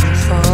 for